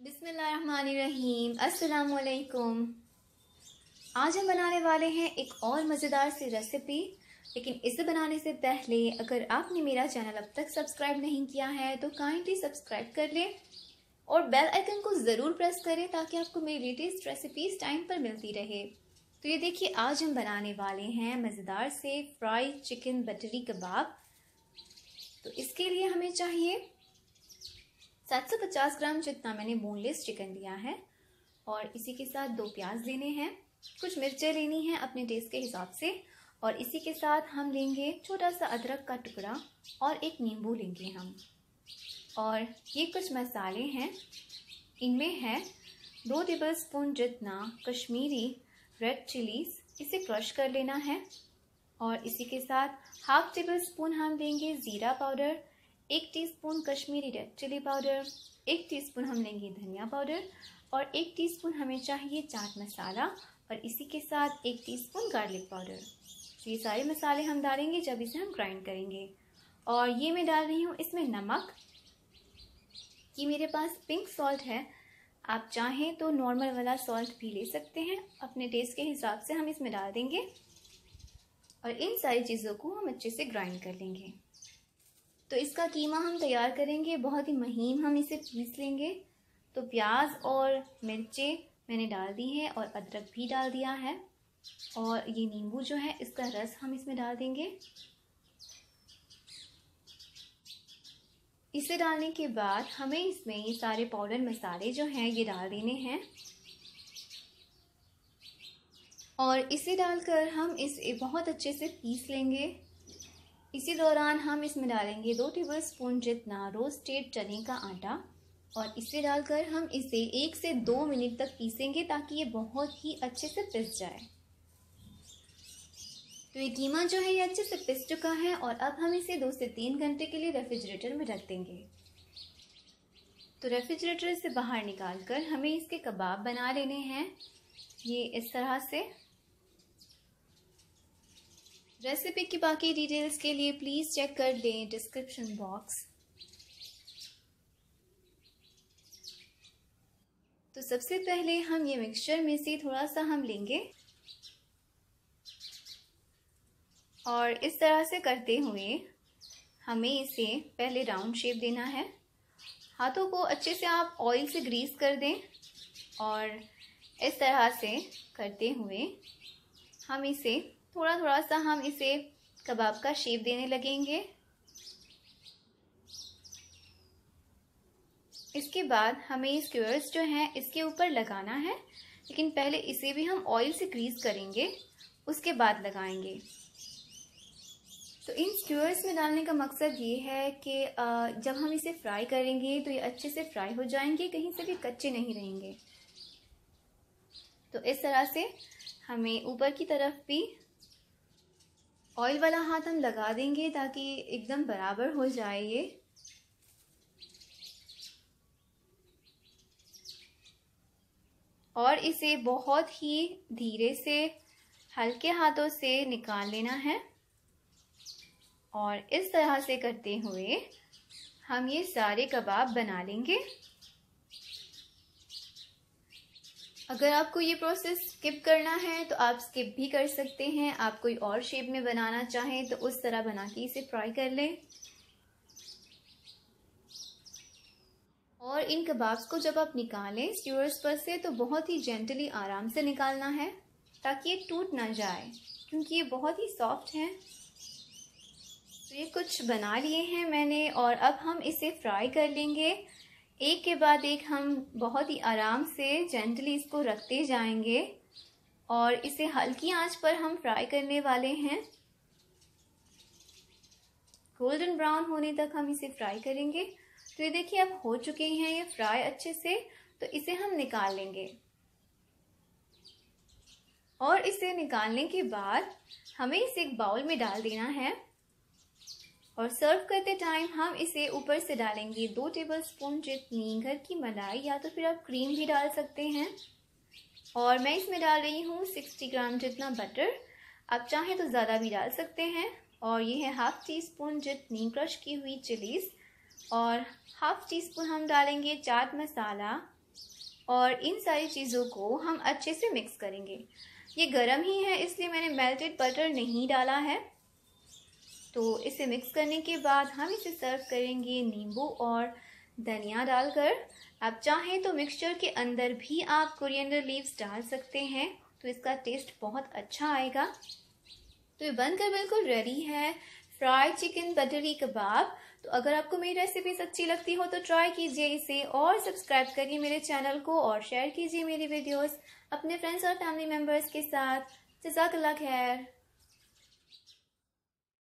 अस्सलाम वालेकुम आज हम बनाने वाले हैं एक और मज़ेदार सी रेसिपी। लेकिन इसे बनाने से पहले, अगर आपने मेरा चैनल अब तक सब्सक्राइब नहीं किया है तो काइंडली सब्सक्राइब कर लें और बेल आइकन को ज़रूर प्रेस करें ताकि आपको मेरी लेटेस्ट रेसिपीज़ टाइम पर मिलती रहे। तो ये देखिए, आज हम बनाने वाले हैं मज़ेदार से फ्राई चिकन बटरी कबाब तो इसके लिए हमें चाहिए 750 ग्राम जितना मैंने बोनलेस चिकन लिया है और इसी के साथ दो प्याज लेने हैं, कुछ मिर्चें लेनी हैं अपने टेस्ट के हिसाब से और इसी के साथ हम लेंगे छोटा सा अदरक का टुकड़ा और एक नींबू लेंगे हम। और ये कुछ मसाले हैं, इनमें है दो टेबल स्पून जितना कश्मीरी रेड चिलीज इसे क्रश कर लेना है और इसी के साथ हाफ़ टेबल स्पून हम लेंगे ज़ीरा पाउडर एक teaspoon Kashmiri red chilli powder एक टीस्पून हम लेंगे धनिया पाउडर और एक टीस्पून हमें चाहिए चाट मसाला और इसी के साथ एक टीस्पून गार्लिक पाउडर तो ये सारे मसाले हम डालेंगे जब इसे हम ग्राइंड करेंगे। और ये मैं डाल रही हूँ इसमें नमक। ये मेरे पास पिंक सॉल्ट है। आप चाहें तो नॉर्मल वाला सॉल्ट भी ले सकते हैं। अपने टेस्ट के हिसाब से हम इसमें डाल देंगे। और इन सारी चीज़ों को हम अच्छे से ग्राइंड कर लेंगे। तो इसका कीमा हम तैयार करेंगे, बहुत ही महीन हम इसे पीस लेंगे। तो प्याज और मिर्चें मैंने डाल दी है और अदरक भी डाल दिया है। और ये नींबू जो है, इसका रस हम इसमें डाल देंगे। इसे डालने के बाद हमें इसमें ये सारे पाउडर मसाले जो हैं, ये डाल देने हैं। और इसे डालकर हम इसे बहुत अच्छे से पीस लेंगे। इसी दौरान हम इसमें डालेंगे दो टेबल स्पून जितना रोस्टेड चने का आटा और इसे डालकर हम इसे एक से दो मिनट तक पीसेंगे ताकि ये बहुत ही अच्छे से पिस जाए। तो ये कीमा जो है ये अच्छे से पिस चुका है और अब हम इसे दो से तीन घंटे के लिए रेफ्रिजरेटर में रख देंगे। तो रेफ्रिजरेटर से बाहर निकाल कर हमें इसके कबाब बना लेने हैं। ये इस तरह से रेसिपी की बाकी डिटेल्स के लिए प्लीज़ चेक कर लें डिस्क्रिप्शन बॉक्स तो सबसे पहले हम ये मिक्सचर में से थोड़ा सा हम लेंगे और इस तरह से करते हुए हमें इसे पहले राउंड शेप देना है। हाथों को अच्छे से आप ऑयल से ग्रीस कर दें और इस तरह से करते हुए हम इसे थोड़ा थोड़ा सा हम इसे कबाब का शेप देने लगेंगे। इसके बाद हमें स्क्वेयर्स जो हैं, इसके ऊपर लगाना है, लेकिन पहले इसे भी हम ऑयल से ग्रीस करेंगे, उसके बाद लगाएँगे। तो इन स्क्यूअर्स में डालने का मकसद ये है कि जब हम इसे फ्राई करेंगे तो ये अच्छे से फ्राई हो जाएँगे, कहीं से भी कच्चे नहीं रहेंगे। तो इस तरह से हमें ऊपर की तरफ़ भी ऑयल वाला हाथ हम लगा देंगे ताकि एकदम बराबर हो जाए ये। और इसे बहुत ही धीरे से, हल्के हाथों से निकाल लेना है। और इस तरह से करते हुए हम ये सारे कबाब बना लेंगे। अगर आपको ये प्रोसेस स्किप करना है तो आप स्किप भी कर सकते हैं। आप कोई और शेप में बनाना चाहें तो उस तरह बना के इसे फ्राई कर लें। और इन कबाब्स को जब आप निकालें स्ट्यूअर्स पर से तो बहुत ही जेंटली आराम से निकालना है, ताकि ये टूट ना जाए, क्योंकि ये बहुत ही सॉफ्ट हैं। तो ये कुछ बना लिए हैं मैंने, और अब हम इसे फ्राई कर लेंगे। एक के बाद एक हम बहुत ही आराम से जेंटली इसको रखते जाएँगे और इसे हल्की आँच पर हम फ्राई करने वाले हैं। गोल्डन ब्राउन होने तक हम इसे फ्राई करेंगे। तो ये देखिए अब हो चुके हैं ये फ्राई अच्छे से तो इसे हम निकाल लेंगे। और इसे निकालने के बाद हमें इसे एक बाउल में डाल देना है। और सर्व करते टाइम हम इसे ऊपर से डालेंगे। दो टेबल स्पून जितनी घर की मलाई या तो फिर आप क्रीम भी डाल सकते हैं। और मैं इसमें डाल रही हूँ सिक्सटी ग्राम जितना बटर आप चाहें तो ज़्यादा भी डाल सकते हैं। और ये है हाफ़ टी स्पून जितनी क्रश की हुई चिलीज़ और हाफ़ टी स्पून हम डालेंगे चाट मसाला और इन सारी चीज़ों को हम अच्छे से मिक्स करेंगे। ये गरम ही है, इसलिए मैंने मेल्टेड बटर नहीं डाला है। तो इसे मिक्स करने के बाद हम इसे सर्व करेंगे नींबू और धनिया डालकर। आप चाहें तो मिक्सचर के अंदर भी आप कोरिएंडर लीव्स डाल सकते हैं तो इसका टेस्ट बहुत अच्छा आएगा। तो ये बनकर बिल्कुल रेडी है। फ्राइड चिकन बटरी कबाब तो अगर आपको मेरी रेसिपीज़ अच्छी लगती हो तो ट्राई कीजिए इसे और सब्सक्राइब करिए मेरे चैनल को और शेयर कीजिए मेरी वीडियोस अपने फ्रेंड्स और फैमिली मेंबर्स के साथ। जजाकल्ला खैर।